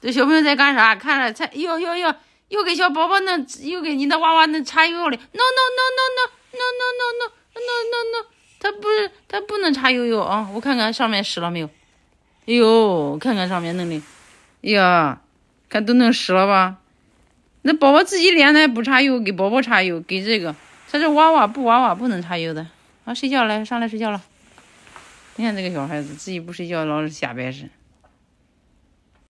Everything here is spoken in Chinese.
这小朋友在干啥？看着擦，哟哟哟，又给小宝宝弄，又给你的娃娃弄擦油了。No no no no no no no no no no no no，他不是，他不能擦油油啊！我看看上面湿了没有？哎呦，看看上面弄的，哎呀，看都弄湿了吧？那宝宝自己练的不擦油，给宝宝擦油，给这个，他这娃娃布娃娃不能擦油的。啊，睡觉来，上来睡觉了。你看这个小孩子自己不睡觉，老是瞎掰扯。